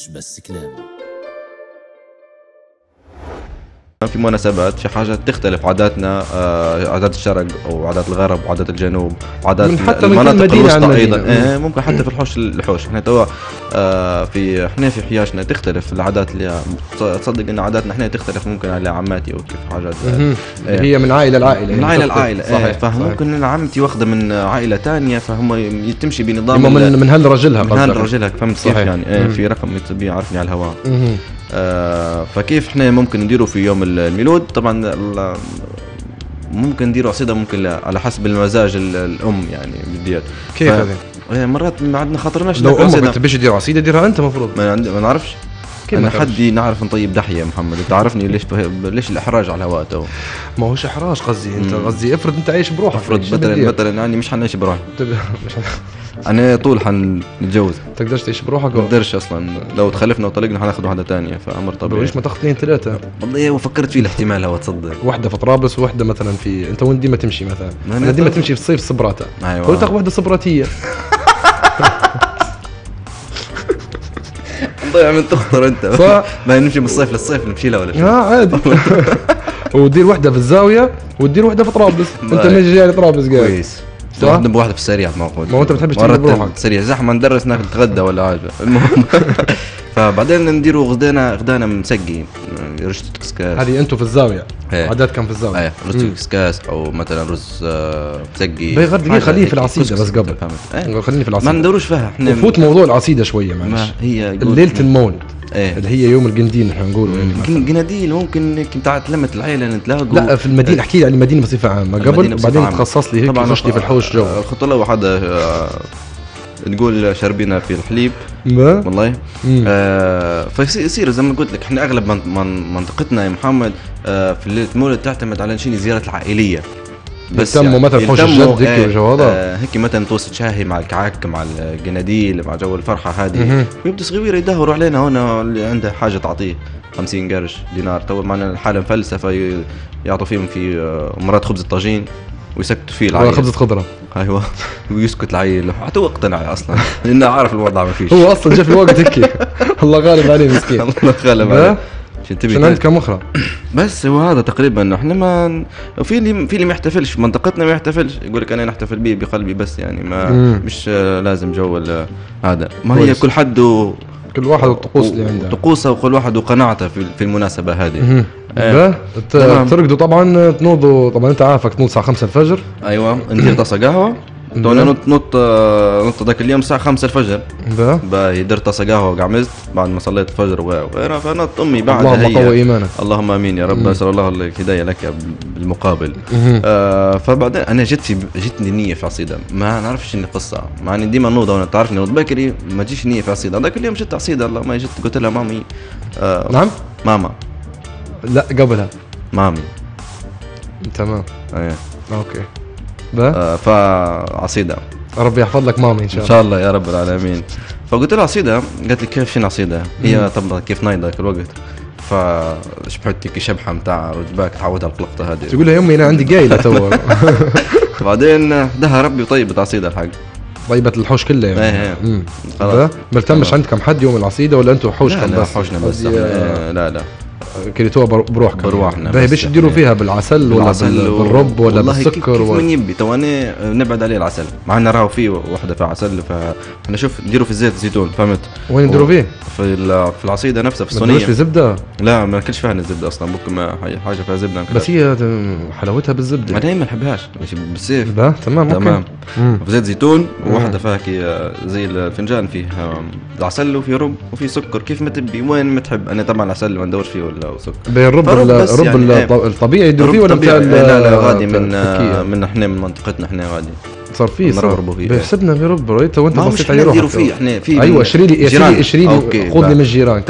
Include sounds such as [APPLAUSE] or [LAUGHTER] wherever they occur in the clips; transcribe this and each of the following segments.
مش بس كلام في مناسبات في حاجات تختلف عاداتنا آه، عادات الشرق أو عادات الغرب وعادات الجنوب وعادات من حتى من المناطق الوسطى. أيضا إيه، ممكن حتى في الحوش الحوش إحنا توا آه، في إحنا في حياشنا تختلف العادات اللي تصدق إن عاداتنا إحنا تختلف ممكن على عماتي وكيف حاجات مهم. إيه. اللي هي من عائلة لعائلة من يعني عائلة تختلف. لعائلة صحيح صحيح فممكن عمتي واخدة من عائلة ثانية فهم تمشي بنظام من من هالرجلها من قصدك. هالرجلها فهمت كيف. يعني إيه،. في رقم بيعرفني على الهواء. آه، فكيف إحنا ممكن نديروا في يوم الميلود طبعا ممكن نديروا عصيده ممكن لا على حسب المزاج ال- الأم يعني بديت كيف هذه؟ إيه، مرات ما عندنا خاطرناش لو أمك عصيدة. بتبيش تدير عصيده ديرها أنت المفروض ما, ما نعرفش أنا ما؟ حدي نعرف نطيب دحية يا محمد أنت عارفني ليش ليش الإحراج على الهواء تو ما هوش إحراج قصدي أنت. قصدي افرض أنت عايش بروحك افرض مثلا؟ مثلا يعني مش حنعيش بروحي مش أنا طول حنتجوز. تقدرش تعيش بروحك؟ ما بقدرش أصلا. لو تخلفنا وطلقنا حناخذ واحدة ثانية فأمر طبيعي. ليش ما تاخذ اثنين ثلاثة. والله وفكرت فيه الاحتمال هو تصدق. واحدة في طرابلس وواحدة مثلا في أنت وين ديما تمشي مثلا؟ ما أنا ديما تمشي في الصيف صبراته. أيوه. قلت تاخذ واحدة صبراتية. [LAUGHS] ضيع من تخطر أنت. صح. [LAUGHS] ما نمشي من الصيف للصيف نمشي لها ولا شيء آه عادي. [LAUGHS] ودير واحدة في الزاوية وتدير واحدة في طرابلس. أنت. ماشي جاي لطرابلس قاعد. كويس. واحدة بواحدة في السريع معقول ما هو أنت بتحبش مرات تجيب بروحك. سريع. زحمة ندرس ناكل نتغدى ولا حاجة. المهم. [LAUGHS] فبعدين نديروا غدانا غدانا مسقي رشة كسكاس. هذه أنتم في الزاوية. إيه. عادات كان في الزاوية. إيه مم. كسكاس أو مثلا رز مسقي باي غير حاجة خليه في العصيدة كسكس بس قبل. إيه. خليني في ما العصيده ندوروش فيها إحنا وفوت موضوع العصيدة شوية معلش. ما هي ليله المولد إيه. اللي هي يوم القنديل نحن نقولوا يعني مثلاً. ممكن بتاع تلمت العيلة نتلاقوا. لا في المدينة احكي لي عن المدينة بصفة عامة. قبل بعدين. تخصص لي هيك خشتي في الحوش جو. الخطوة الأول آه، تقول شربينا في الحليب. والله. آه فيصير يصير زي ما قلت لك إحنا أغلب من من منطقتنا يا محمد آه في ليله المولد تعتمد على شيء الزيارات العائلية. يهتموا مثلا حوش يهتموا، الجد هيك آه، والجو هذا. آه هيك مثلا توست شاهي مع الكعك مع الجناديل مع جو الفرحة. هذه. ويبدا صغير يدهوروا علينا هنا اللي عنده حاجة تعطيه 50 قرش دينار. تو معنا الحالة مفلسة فيعطوا فيهم في آه، مرات خبز الطاجين. ويسكتوا فيه العيل. خبزة خضرة. أيوه. [LAUGHS] ويسكت العيل. حتى هو اقتنع أصلا. لأنه عارف الوضع ما فيش. هو أصلا جا في الوقت هيك. [LAUGHS] الله غالب عليه مسكين. [LAUGHS] الله غالب؟ عليه. عشان تبي عشان. عندك كم أخرى بس هو هذا تقريبا إحنا ما وفي اللي في اللي ما يحتفلش. في منطقتنا ما يحتفلش. يقول لك أنا نحتفل به بقلبي بس يعني ما مم. مش لازم جو هذا. ما هي. كل حد كل واحد والطقوس اللي عنده. طقوسه وكل واحد وقناعته في في المناسبة هذه. تمام. ترقدوا طبعا تنوضوا طبعا أنت عارفك تنوض الساعة 5 الفجر. أيوه ندير طاسة قهوة. تونا نط نط آه، نط ذاك اليوم الساعة 5 الفجر. باهي درت طاسه قهوه وقعمزت بعد ما صليت الفجر وغيرها فنط أمي بعدها اللهم هي قوي إيمانك. اللهم آمين يا رب. أسأل الله الهداية لك بالمقابل. آه فبعدين أنا جت في جتني نية في عصيدة. ما نعرفش اني قصه مع إني ديما نوضه وأنا تعرفني نوض بكري ما تجيش نية في عصيدة. هذاك اليوم جت عصيدة الله ما جت قلت لها مامي آه نعم؟ ماما. لا قبلها. مامي. تمام. إيه okay. فعصيدة. ربي يحفظ لك مامي إن شاء إن الله. شاء الله يا رب العالمين. فقلت لها عصيدة قالت لي كيف شنو عصيدة؟ هي طب كيف نايضة ذاك الوقت فشبحت كي شبحة متاع رجباك تعودها القلقطة هذه. تقول لها يا امي أنا عندي قايلة تو. [LAUGHS] بعدين دها ربي وطيبت عصيدة الحق. طيبة الحوش كله يعني. إيه. مم. خلاص. ما تمش تمام. عندكم حد يوم العصيدة ولا أنتم حوشكم لا لا بس؟ حوشنا بس. إحنا- لا لا. كريتوها بر- بروحكم برواحنا باهي بس. باش تديروا فيها بالعسل ولا بالرب ولا كيف- بالسكر كيف ولا من يبي تو أنا نبعد عليه العسل. مع انه راهو فيه وحدة فيها عسل فاحنا شوف نديروا في الزيت الزيتون فهمت؟ وين نديروا فيه؟ في في العصيدة نفسها في ما تديروش في الصينيه زبدة؟ لا ما ناكلش فيها الزبدة أصلا ممكن حاجة فيها زبدة. بس هي حلاوتها بالزبدة. ما دايما ما نحبهاش بالسيف. تمام تمام. في زيت زيتون مم. وواحده فيها كي آه، زي الفنجان فيه آه، عسل وفي رب وفي سكر. كيف ما تبي وين ما تحب. أنا طبعا العسل ما ندورش فيه ولا سكر باهي الرب الرب يعني، ال- إيه. الطبيعي يديروا فيه ولا بتاع لا لا غادي من من إحنا من منطقتنا إحنا غادي. صار فيه صار. بحسبنا في رب رأيت وأنت بصيت نديروا روحك فيه إحنا في أيوه من اشتري لي اشتري لي خذ لي. من الجيران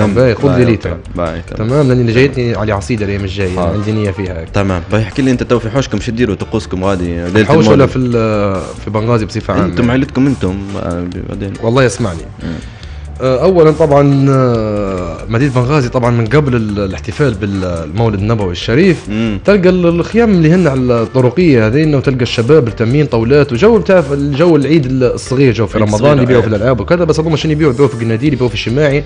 خذ لي ليتر. تمام. لأني جايتني على عصيدة الأيام الجايه. عندي نيه فيها. تمام. باهي احكي لي أنت تو في حوشكم شو تديروا؟ طقوسكم غادي ليلة حوش ولا في ال- في بنغازي بصفة عامة؟ أنتم عائلتكم أنتم آه، بعدين. والله يسمعني. اولا طبعا آه، مدينة بنغازي طبعا من قبل ال- الاحتفال بالمولد النبوي الشريف مم. تلقى ال- الخيام اللي هن على الطرقية هذين وتلقى الشباب دايرين طاولات وجو بتعرف الجو العيد الصغير جو في رمضان يبيعوا في أيه. الألعاب وكذا بس هذول عشان يبيعوا يبيعوا في القناديل يبيعوا في الشماعي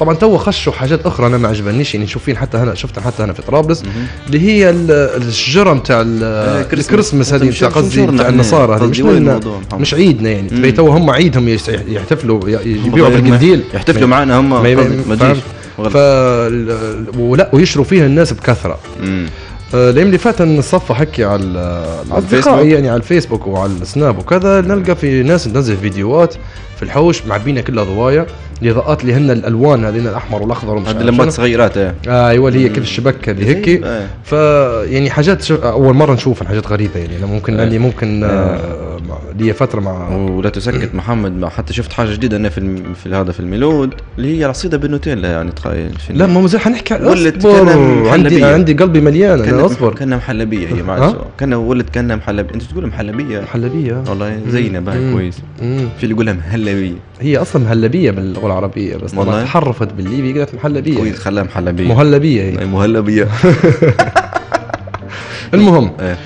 طبعا تو خشوا حاجات أخرى أنا ما عجبنيش يعني شوفين حتى هنا شفتها حتى هنا في طرابلس اللي هي ال- الشجرة نتاع كريسماس. الكريسماس هذه نتاع قصدي نتاع. النصارى هذه مش؟ مش عيدنا يعني. تبي تو هم عيدهم يحتفلوا يبيعوا بالقنديل يحتفلوا معنا هم ما-؟ تجيش. ف ولا ويشروا فيها الناس بكثرة مم. آه، الأيام اللي فاتت نصفى حكي على ال- الأصدقاء الفيسبوك؟ يعني على الفيسبوك وعلى السناب وكذا نلقى في ناس تنزل فيديوهات في الحوش معبينا كلها ضوايا الاضاءات اللي هن الألوان هذين الأحمر والأخضر ومش هذه لمبات. صغيرات إيه آه أيوه اللي هي كل الشبك هذه هيك إيه. ف يعني حاجات أول مرة نشوفها حاجات غريبة يعني ممكن. لاني ممكن آه مع- لي فترة مع ولا تسكت محمد ما حتى شفت حاجة جديدة أنا في الم... في هذا في الميلود اللي هي العصيده بالنوتيلا يعني تخيل؟ لا ما زال حنحكي كان عندي. عندي قلبي مليان أنا أصبر. كان محلبيه هي؟ مع كان ولد كان محلبيه أنت تقول محلبية؟ محلبيه والله بقى مم. كويس. في اللي يقولها مهلبيه هي أصلا مهلبيه باللغة العربية بس والله؟ تحرفت بالليبي قالت محلبية. كويس خلاها محلبية. مهلبية هي. [LAUGHS] مهلبيه المهم. آه،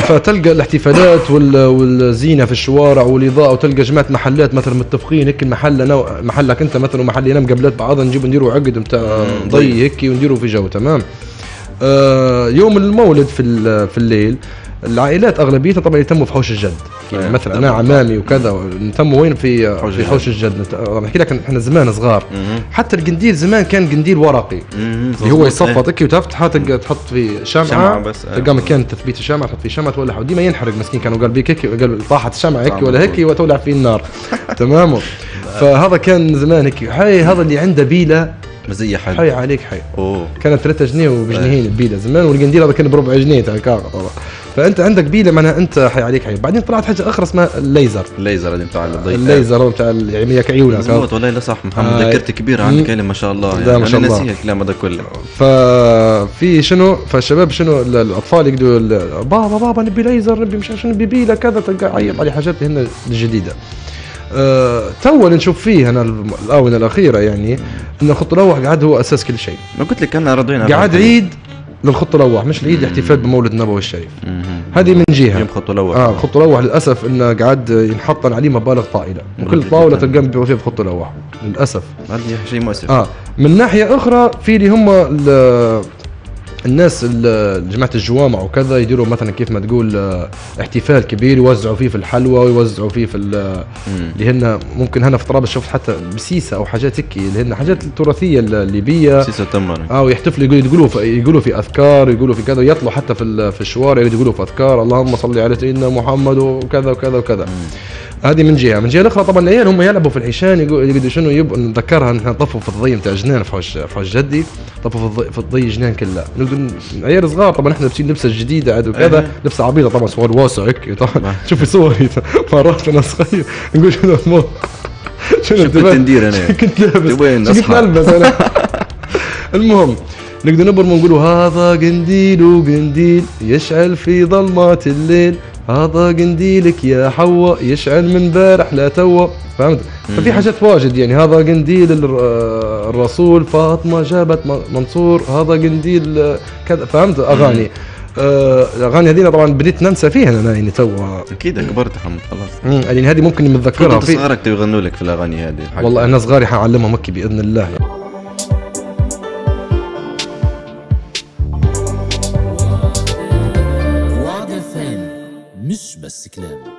فتلقى الاحتفالات وال- والزينة في الشوارع والإضاءة وتلقى جماعة محلات مثلا متفقين هيك المحل نوع محلك أنت مثلا ومحل ينام قبلات بعض نجيب نديروا عقد بتاع مم، ضي. هيك ونديروا في جو تمام آه، يوم المولد في في الليل العائلات أغلبيتها طبعا يتموا في حوش الجد. يعني إيه، مثلا أنا طبعاً. عمامي وكذا نتموا وين؟ في حوش في الجد. حوش الجد. نحكي لك إحنا زمان صغار. حتى القنديل زمان كان قنديل ورقي. اللي هو. يصفط. هيك وتفتح تلقى تحط شمعة, شمعة بس، آه. تلقى مكان تثبيت الشمعة تحط فيه شمعة تولع وديما ينحرق مسكين كانوا قال بيك هيك طاحت الشمعة هيك ولا هيك. وتولع فيه النار. تمام؟ فهذا كان زمان هيك. حي هذا اللي عنده بيلة. إيه. مزية حد حي عليك حي أوه. كانت 3 جنيه وبجنيهين البيلة زمان والقنديل هذا كان بربع جنيه تاع الكاغط طبعا فأنت عندك بيلة معناها أنت حي عليك حي. بعدين طلعت حاجة أخرى اسمها الليزر. الليزر هذا بتاع الضي الليزر ال- يعني ياك عيونك مظبوط والله لا صح محمد آه. ذاكرتي كبيرة مم. عندك ما شاء الله. يعني ما شاء الله. الكلام هذا كله. ففي شنو؟ فالشباب شنو؟ ال- الأطفال يقدروا ال- بابا بابا نبي ليزر نبي مش شنو نبي بيلا كذا تلقى عيط عليه حاجات اللي هن الجديده أه تو اللي نشوف فيه أنا الاونه الأخيرة يعني إن الخط الاوح قاعد هو أساس كل شيء. ما قلت لك أنا رضينا قاعد عيد للخط الاوح مش العيد الاحتفال بمولد النبوي الشريف. هذه من جهة. يوم خطوه الأول. آه الخط الاوح للأسف انه قاعد ينحط عليه مبالغ طائلة. وكل رديء طاولة. تلقى بيبيعوا فيها بخط الاوح للاسف هذا شيء مؤسف. آه من ناحية أخرى في اللي هم الناس ال- جماعة الجوامع وكذا يديروا مثلا كيف ما تقول آه، احتفال كبير يوزعوا فيه في الحلوى ويوزعوا فيه في. اللي هن ممكن هنا في طرابلس شفت حتى بسيسة أو حاجات هيك اللي هن حاجات التراثيه الليبية. سيسو تمر آه ويحتفلوا يقولوا يقولوا في يقولوا في أذكار يقولوا في كذا ويطلعوا حتى في في الشوارع يقولوا في أذكار اللهم صل على سيدنا محمد وكذا وكذا وكذا. هذه من جهة. من جهة الأخرى طبعا العيال هم يلعبوا في الحيشان يقول- شنو؟ يبقوا نتذكرها نحن طفوا في الضي نتاع جنان في حوش في حوش جدي طفوا في الضي في الضي جنان كلها. نقدر عيال صغار طبعا إحنا لابسين لبسه جديده عاد وكذا إيه. لبسه عبيطة طبعا صور واسع هيك طبعا. شوفي صوري. [LAUGHS] مرات أنا صغير نقول شنو [LAUGHS] شنو كنت ندير أنا؟ [LAUGHS] كنت لابس. وين كنت؟ نلبس أنا. المهم نقدر نبرم ونقولوا هذا قنديل وقنديل يشعل في ظلمات الليل. هذا قنديلك يا حواء يشعل من بارح لا توا. فهمت؟ ففي حاجات واجد يعني. هذا قنديل آه، الرسول فاطمة جابت منصور هذا قنديل آه، كذا. فهمت؟ أغاني. آه، الاغاني هذينا طبعا بديت ننسى فيها أنا يعني تو أكيد كبرت يا محمد خلاص يعني هذه ممكن انت في صغارك يغنوا لك في الأغاني هذه. والله أنا صغاري حعلمهم مكي بإذن الله وعد مش بس كلام